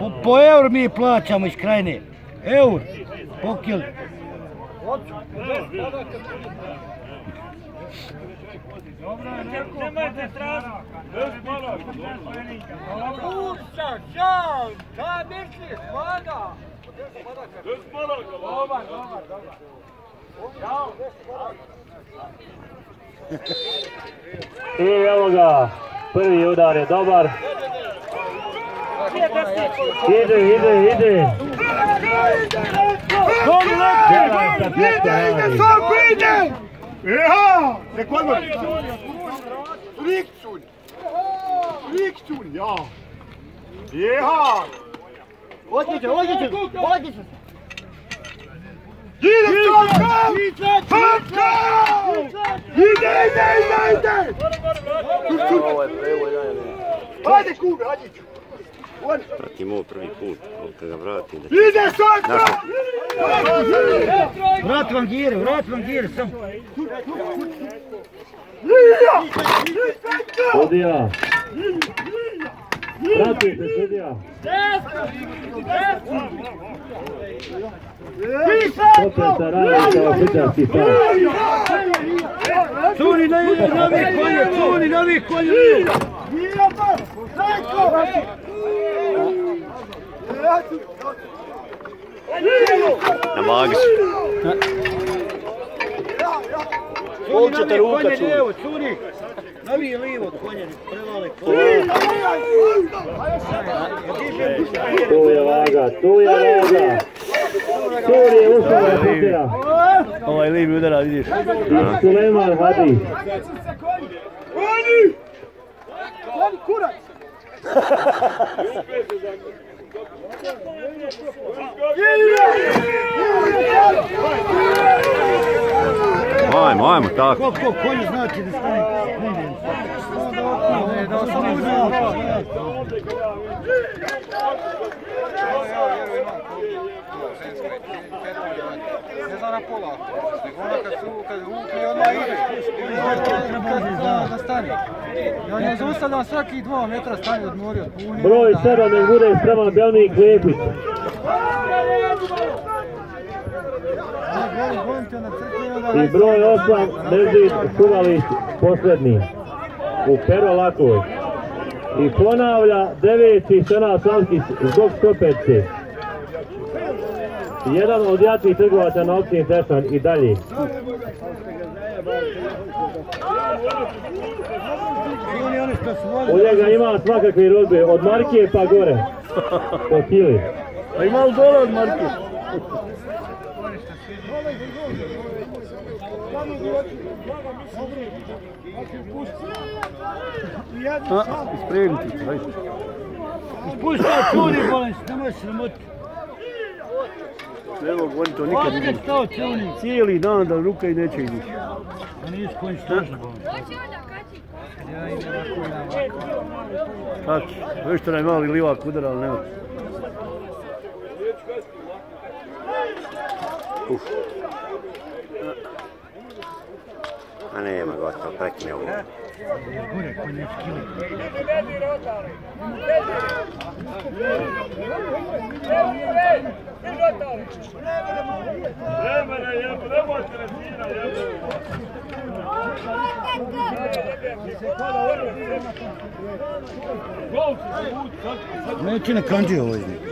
Po, po eur mi plaćamo iz krajine. Eur. Po kili. Nemojte strašiti. Pušća, šal, šta misliš, vlada? Dobar, dobar, dobar. I evo ga, prvi udar je dobar. Ide, ide, ide. Djelaca pjetka radi. Ja, det kommer. Riksun. Riksun, ja. Ja. Odlično, odlično, odlično. Ide Sonka! Sonka! Ide, ide, ide, ide! Hajde kube, hajde ću. Pratim ovo prvi put, ali kad ga vratim da Ide Sonka! Vrat vam gire, vrat vam gire, sam. Sudija. Pratite sudija. Opet se radi kao pitarski stav. Cuni na novi konje, cuni novi konje. na vagi su. Volčete ruka, cuni. Novi lijevo od konja, prevale. Tu je vaga, tu je vaga. Tu je ušao da pitira. Ovaj livi udara, vidiš. I Suleman vadi. Oni! Oni kurac! Ajmo, ajmo, tako. Koliko konje znači da stane konje? Ne zna na pola, nego ona kad su, kad vukli odmah ide. Kad da stane. On je zaustavljan svaki dva metra stane od mori, od puni. Broj 7 nek bude spreman te na crkvi i onda... I broj 8 Nežid Šuvalić posljednji. U Pero Lakovoj. I ponavlja deveti Senat Slavkić zbog Skopetci. Jedan od jačih trgovaca na općini Tešan i dalje. U njega ima svakakve rodbe, od Markije pa gore. Po kili. A ima li dole od Marke? A, ispregnuti, ajde. Spušta cuni, bolen, nemoj sramoti. Ne mogu, oni to nikad ne mogu. Cijeli dan da ruka i neće ići. A nisi konj strašno bolen. Kako? Već što nam je mali livak udara, ali nema. A nema gotovo, prekine ovo. Gore, konj je. Neće na kanđi ovo izmi.